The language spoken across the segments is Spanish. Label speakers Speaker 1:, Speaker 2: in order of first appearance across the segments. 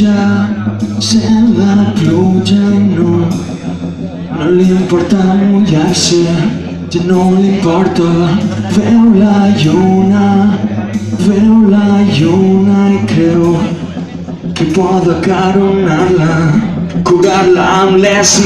Speaker 1: ya se la playa no No le importa mullarse, ya no le importa. Veo la luna, veo la luna y creo Que puedo acaronarla, curarla, bless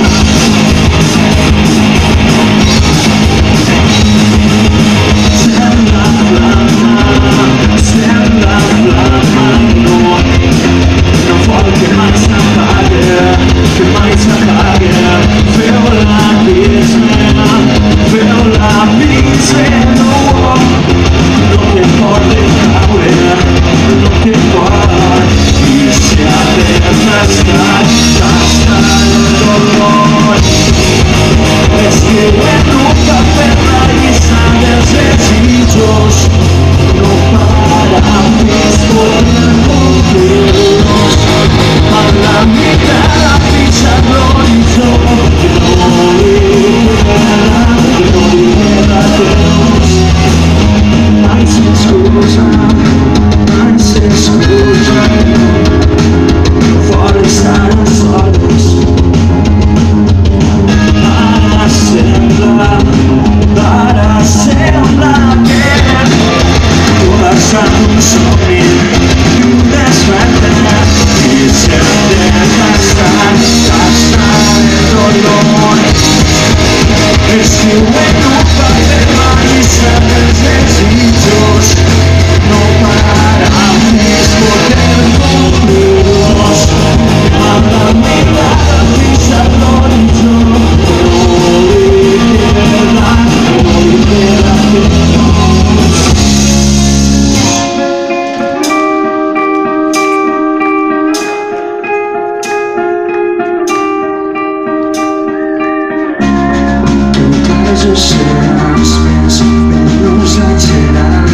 Speaker 1: Sessions, menús serán.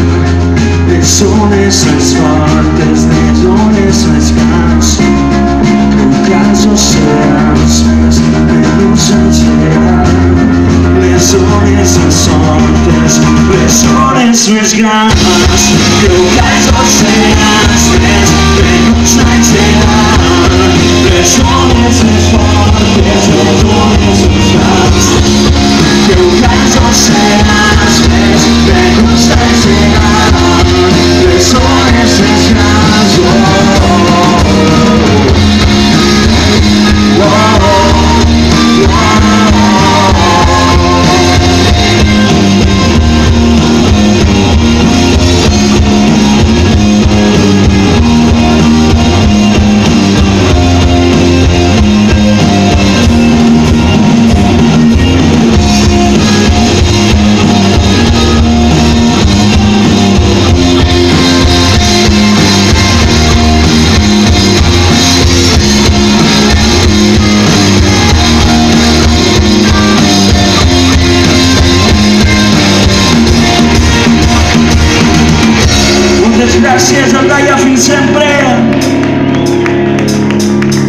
Speaker 1: De zones as partes, de zones as cans, no caso serás, menús serán. De zones as partes, de zones as cans, no. sempre